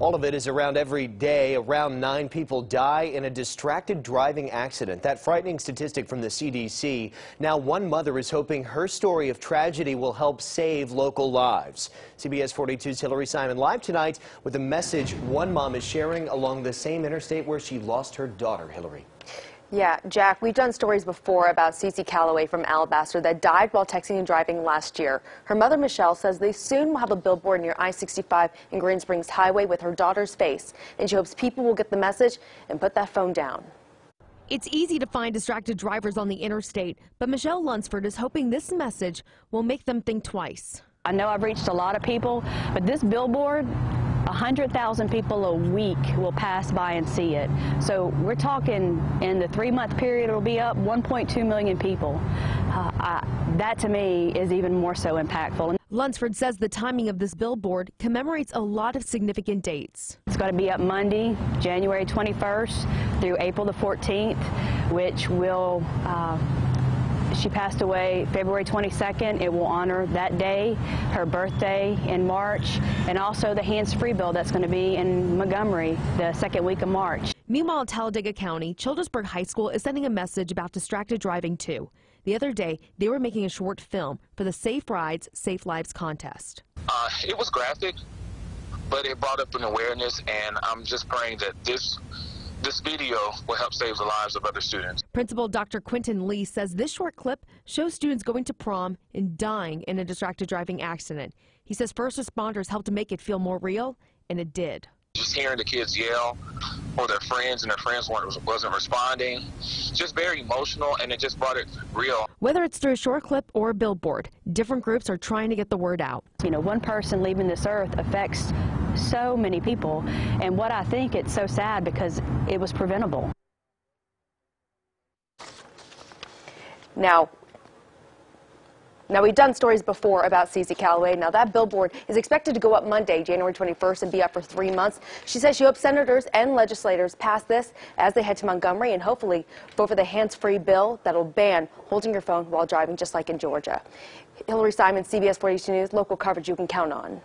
All of it is around every day. Around nine people die in a distracted driving accident. That frightening statistic from the CDC. Now one mother is hoping her story of tragedy will help save local lives. CBS 42's Hillary Simon live tonight with a message one mom is sharing along the same interstate where she lost her daughter, Hillary. Yeah, Jack, we've done stories before about Cece Calloway from Alabaster that died while texting and driving last year. Her mother, Michelle, says they soon will have a billboard near I-65 and Green Springs Highway with her daughter's face, and she hopes people will get the message and put that phone down. It's easy to find distracted drivers on the interstate, but Michelle Lunsford is hoping this message will make them think twice. I know I've reached a lot of people, but this billboard 100,000 people a week will pass by and see it. So we're talking in the three month period it'll be up 1.2 million people. Uh, I, that to me is even more so impactful. Lunsford says the timing of this billboard commemorates a lot of significant dates. It's going to be up Monday, January 21st through April the 14th, which will uh, she passed away February 22nd. It will honor that day, her birthday in March, and also the hands-free bill that's going to be in Montgomery the second week of March. Meanwhile, Talladega County, Childersburg High School is sending a message about distracted driving too. The other day, they were making a short film for the Safe Rides, Safe Lives contest. Uh, it was graphic, but it brought up an awareness, and I'm just praying that this this video will help save the lives of other students. Principal Dr. Quinton Lee says this short clip shows students going to prom and dying in a distracted driving accident. He says first responders helped to make it feel more real, and it did. Just hearing the kids yell or their friends and their friends weren't, wasn't responding, just very emotional, and it just brought it real. Whether it's through a short clip or a billboard, different groups are trying to get the word out. You know, one person leaving this earth affects so many people. And what I think it's so sad because it was preventable. Now, now, we've done stories before about Cece Calloway. Now, that billboard is expected to go up Monday, January 21st, and be up for three months. She says she hopes senators and legislators pass this as they head to Montgomery and hopefully vote for the hands-free bill that'll ban holding your phone while driving, just like in Georgia. Hillary Simon, CBS 42 News, local coverage you can count on.